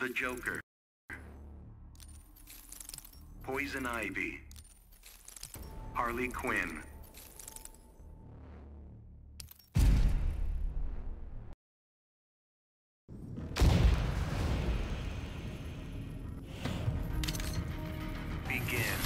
The Joker. Poison Ivy. Harley Quinn. Begin.